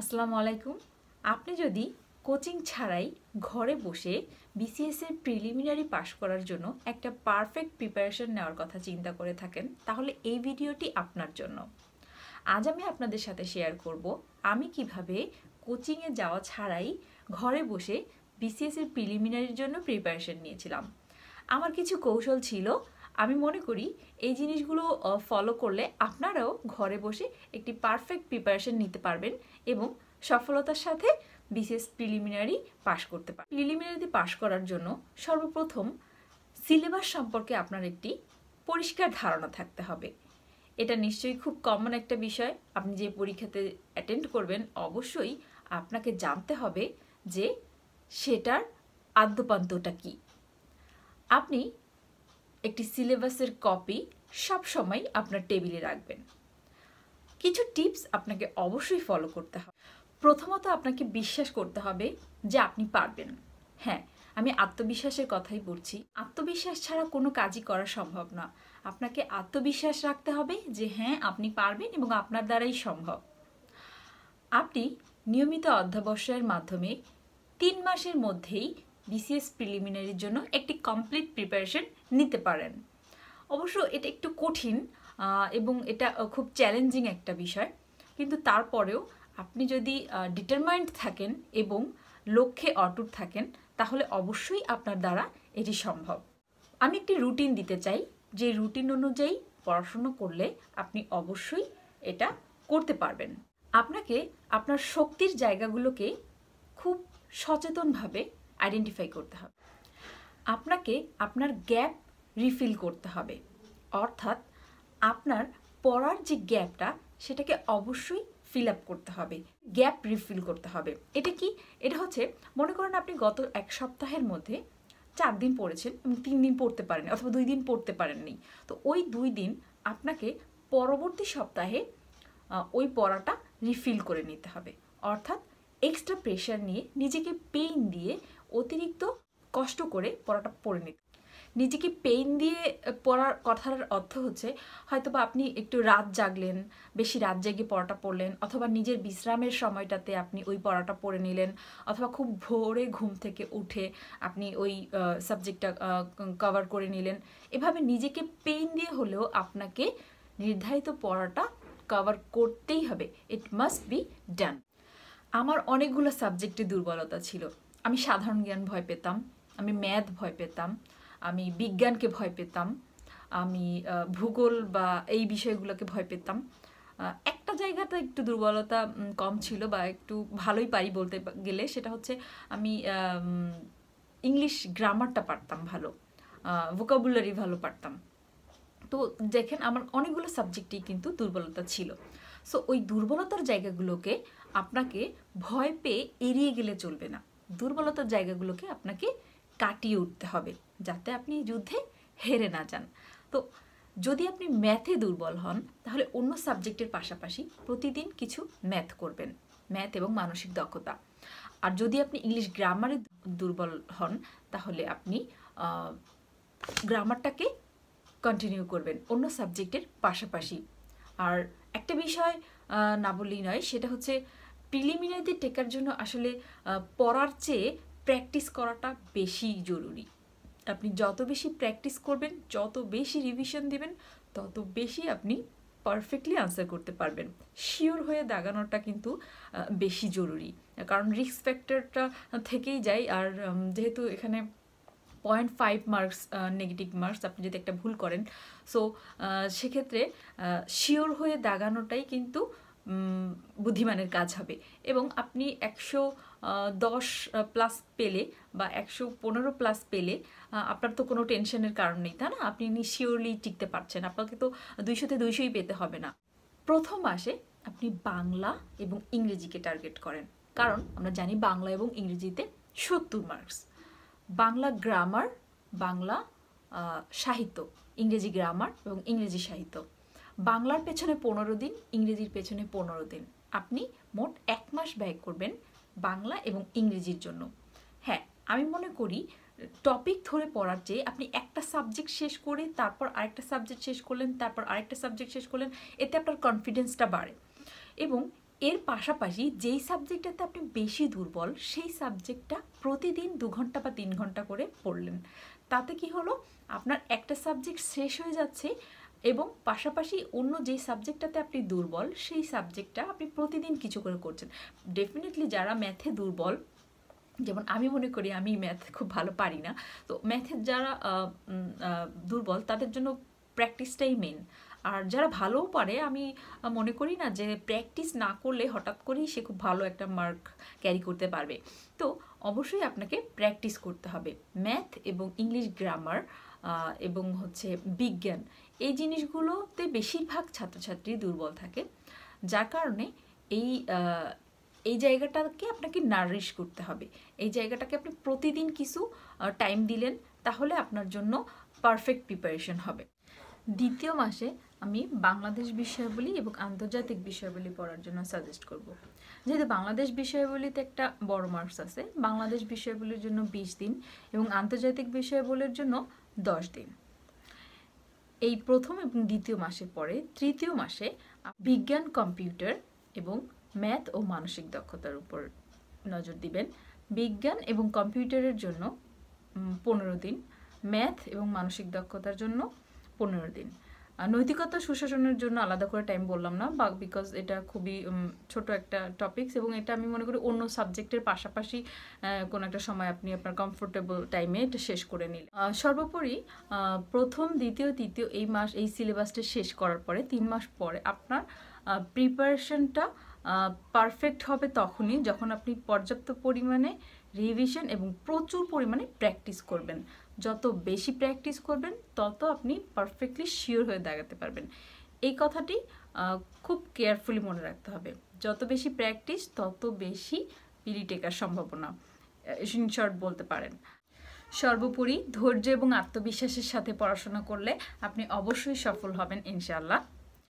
আসসালামু আলাইকুম। আপনি যদি কোচিং ছাড়াই ঘরে বসে বিসিএস এর প্রিলিমিনারি পাশ করার জন্য একটা পারফেক্ট প্রিপারেশন নেওয়ার কথা চিন্তা করে থাকেন, তাহলে এই ভিডিওটি আপনার জন্য। আজ আমি আপনাদের সাথে শেয়ার করব আমি কীভাবে কোচিংয়ে যাওয়া ছাড়াই ঘরে বসে বিসিএস এর প্রিলিমিনারির জন্য প্রিপারেশন নিয়েছিলাম। আমার কিছু কৌশল ছিল আমি মনে করি এই জিনিসগুলো ফলো করলে আপনারাও ঘরে বসে একটি পারফেক্ট প্রিপারেশন নিতে পারবেন এবং সফলতার সাথে বিশেষ প্রিলিমিনারি পাশ করতে পারেন প্রিলিমিনারিতে পাশ করার জন্য সর্বপ্রথম সিলেবাস সম্পর্কে আপনার একটি পরিষ্কার ধারণা থাকতে হবে। এটা নিশ্চয়ই খুব কমন একটা বিষয়। আপনি যে পরীক্ষাতে অ্যাটেন্ড করবেন, অবশ্যই আপনাকে জানতে হবে যে সেটার আদ্যপান্তটা কী। আপনি একটি সিলেবাসের কপি সবসময় আপনার টেবিলে রাখবেন। কিছু টিপস আপনাকে অবশ্যই ফলো করতে হবে। প্রথমত আপনাকে বিশ্বাস করতে হবে যে আপনি পারবেন। হ্যাঁ আমি আত্মবিশ্বাসের কথাই বলছি। আত্মবিশ্বাস ছাড়া কোনো কাজই করা সম্ভব না। আপনাকে আত্মবিশ্বাস রাখতে হবে যে হ্যাঁ আপনি পারবেন এবং আপনার দ্বারাই সম্ভব। আপনি নিয়মিত অধ্যাবসায়ের মাধ্যমে তিন মাসের মধ্যেই বিসিএস প্রিলিমিনারির জন্য একটি কমপ্লিট প্রিপারেশন নিতে পারেন। অবশ্য এটা একটু কঠিন এবং এটা খুব চ্যালেঞ্জিং একটা বিষয়। কিন্তু তারপরেও আপনি যদি ডিটারমাইন্ড থাকেন এবং লক্ষ্যে অটুট থাকেন, তাহলে অবশ্যই আপনার দ্বারা এটি সম্ভব। আমি একটি রুটিন দিতে চাই। যে রুটিন অনুযায়ী পড়াশুনো করলে আপনি অবশ্যই এটা করতে পারবেন। আপনাকে আপনার শক্তির জায়গাগুলোকে খুব সচেতনভাবে আইডেন্টিফাই করতে হবে। আপনাকে আপনার গ্যাপ রিফিল করতে হবে। অর্থাৎ আপনার পড়ার যে গ্যাপটা সেটাকে অবশ্যই ফিল আপ করতে হবে। গ্যাপ রিফিল করতে হবে। এটা কি? এটা হচ্ছে, মনে করেন আপনি গত এক সপ্তাহের মধ্যে চার দিন পড়েছেন এবং তিন দিন পড়তে পারেন অথবা দুই দিন পড়তে পারেননি তো ওই দুই দিন আপনাকে পরবর্তী সপ্তাহে ওই পড়াটা রিফিল করে নিতে হবে। অর্থাৎ এক্সট্রা প্রেশার নিয়ে নিজেকে পেইন দিয়ে অতিরিক্ত কষ্ট করে পড়াটা পড়ে নিতে। নিজেকে পেইন দিয়ে পড়ার কথার অর্থ হচ্ছে হয়তো বা আপনি একটু রাত জাগলেন, বেশি রাত জেগে পড়াটা পড়লেন, অথবা নিজের বিশ্রামের সময়টাতে আপনি ওই পড়াটা পড়ে নিলেন, অথবা খুব ভোরে ঘুম থেকে উঠে আপনি ওই সাবজেক্টটা কভার করে নিলেন। এভাবে নিজেকে পেইন দিয়ে হলেও আপনাকে নির্ধারিত পড়াটা কভার করতেই হবে। ইট মাস্ট বি ডান আমার অনেকগুলো সাবজেক্টে দুর্বলতা ছিল। আমি সাধারণ জ্ঞান ভয় পেতাম, আমি ম্যাথ ভয় পেতাম, আমি বিজ্ঞানকে ভয় পেতাম, আমি ভূগোল বা এই বিষয়গুলোকে ভয় পেতাম। একটা জায়গাতে একটু দুর্বলতা কম ছিল বা একটু ভালোই পারি বলতে গেলে সেটা হচ্ছে আমি ইংলিশ গ্রামারটা পারতাম ভালো ভোকাবুলারি ভালো পারতাম। তো দেখেন আমার অনেকগুলো সাবজেক্টেই কিন্তু দুর্বলতা ছিল। সো ওই দুর্বলতার জায়গাগুলোকে আপনাকে ভয় পেয়ে এড়িয়ে গেলে চলবে না। দুর্বলতার জায়গাগুলোকে আপনাকে কাটিয়ে উঠতে হবে, যাতে আপনি যুদ্ধে হেরে না যান। তো যদি আপনি ম্যাথে দুর্বল হন, তাহলে অন্য সাবজেক্টের পাশাপাশি প্রতিদিন কিছু ম্যাথ করবেন ম্যাথ এবং মানসিক দক্ষতা। আর যদি আপনি ইংলিশ গ্রামারে দুর্বল হন, তাহলে আপনি গ্রামারটাকে কন্টিনিউ করবেন অন্য সাবজেক্টের পাশাপাশি। আর একটা বিষয় না বললেই নয়, সেটা হচ্ছে প্রিলিমিনারিতে টেকার জন্য আসলে পড়ার চেয়ে প্র্যাকটিস করাটা বেশি জরুরি। আপনি যত বেশি প্র্যাকটিস করবেন, যত বেশি রিভিশন দিবেন, তত বেশি আপনি পারফেক্টলি আনসার করতে পারবেন। শিওর হয়ে দাগানোটা কিন্তু বেশি জরুরি। কারণ রিস্ক ফ্যাক্টরটা থেকেই যায়। আর যেহেতু এখানে point five marks negative marks আপনি যদি একটা ভুল করেন সো সেক্ষেত্রে শিওর হয়ে দাগানোটাই কিন্তু বুদ্ধিমানের কাজ হবে। এবং আপনি একশো দশ প্লাস পেলে বা একশো পনেরো প্লাস পেলে আপনার তো কোনো টেনশনের কারণ নেই, তাই না? আপনি শিওরলি টিকতে পারছেন। আপনাকে তো দুইশোতে দুইশোই পেতে হবে না। প্রথম মাসে আপনি বাংলা এবং ইংরেজিকে টার্গেট করেন। কারণ আমরা জানি বাংলা এবং ইংরেজিতে সত্তর মার্কস বাংলা গ্রামার বাংলা সাহিত্য, ইংরেজি গ্রামার এবং ইংরেজি সাহিত্য। বাংলার পেছনে পনেরো দিন, ইংরেজির পেছনে পনেরো দিন। আপনি মোট এক মাস ব্যয় করবেন বাংলা এবং ইংরেজির জন্য। হ্যাঁ আমি মনে করি টপিক ধরে পড়ার চেয়ে আপনি একটা সাবজেক্ট শেষ করে তারপর আরেকটা সাবজেক্ট শেষ করলেন, তারপর আরেকটা সাবজেক্ট শেষ করলেন, এতে আপনার কনফিডেন্সটা বাড়ে। এবং এর পাশাপাশি যেই সাবজেক্টটাতে আপনি বেশি দুর্বল, সেই সাবজেক্টটা প্রতিদিন দু ঘণ্টা বা তিন ঘণ্টা করে পড়লেন। তাতে কি হলো? আপনার একটা সাবজেক্ট শেষ হয়ে যাচ্ছে এবং পাশাপাশি অন্য যেই সাবজেক্টটাতে আপনি দুর্বল, সেই সাবজেক্টটা আপনি প্রতিদিন কিছু করে করছেন। ডেফিনেটলি যারা ম্যাথে দুর্বল, যেমন আমি মনে করি আমি ম্যাথ খুব ভালো পারি না, তো ম্যাথের যারা দুর্বল, তাদের জন্য প্র্যাকটিসটাই মেন আর যারা ভালোও পারে, আমি মনে করি না যে প্র্যাকটিস না করলে হঠাৎ করেই সে খুব ভালো একটা মার্ক ক্যারি করতে পারবে। তো অবশ্যই আপনাকে প্র্যাকটিস করতে হবে। ম্যাথ এবং ইংলিশ গ্রামার এবং হচ্ছে বিজ্ঞান। এই জিনিসগুলোতে বেশিরভাগ ছাত্রছাত্রী দুর্বল থাকে। যার কারণে এই এই জায়গাটাকে আপনাকে নারিশ করতে হবে। এই জায়গাটাকে আপনি প্রতিদিন কিছু টাইম দিলেন, তাহলে আপনার জন্য পারফেক্ট প্রিপারেশন হবে। দ্বিতীয় মাসে আমি বাংলাদেশ বিষয়াবলী এবং আন্তর্জাতিক বিষয়াবলী পড়ার জন্য সাজেস্ট করব। যেহেতু বাংলাদেশ বিষয়াবলীতে একটা বড় মার্কস আছে, বাংলাদেশ বিষয়াবলীর জন্য বিশ দিন এবং আন্তর্জাতিক বিষয়াবলীর জন্য দশ দিন। এই প্রথম এবং দ্বিতীয় মাসের পরে তৃতীয় মাসে বিজ্ঞান, কম্পিউটার এবং ম্যাথ ও মানসিক দক্ষতার উপর নজর দিবেন। বিজ্ঞান এবং কম্পিউটারের জন্য পনেরো দিন, ম্যাথ এবং মানসিক দক্ষতার জন্য পনেরো দিন। নৈতিকতা সুশাসনের জন্য আলাদা করে টাইম বললাম না, বা বিকজ এটা খুবই ছোট একটা টপিকস এবং এটা আমি মনে করি অন্য সাবজেক্টের পাশাপাশি কোনো একটা সময় আপনি আপনার কমফোর্টেবল টাইমে এটা শেষ করে নিলেন। সর্বোপরি প্রথম, দ্বিতীয়, তৃতীয় এই মাস, এই সিলেবাসটা শেষ করার পরে, তিন মাস পরে আপনার প্রিপারেশনটা পারফেক্ট হবে তখনই যখন আপনি পর্যাপ্ত পরিমাণে রিভিশন এবং প্রচুর পরিমাণে প্র্যাকটিস করবেন। যত বেশি প্র্যাকটিস করবেন, তত আপনি পারফেক্টলি শিওর হয়ে দাঁড়াতে পারবেন। এই কথাটি খুব কেয়ারফুলি মনে রাখতে হবে। যত বেশি প্র্যাকটিস তত বেশি পিলি টেকার সম্ভাবনা। শর্ট বলতে পারেন। সর্বোপরি ধৈর্য এবং আত্মবিশ্বাসের সাথে পড়াশোনা করলে আপনি অবশ্যই সফল হবেন, ইনশাআল্লাহ।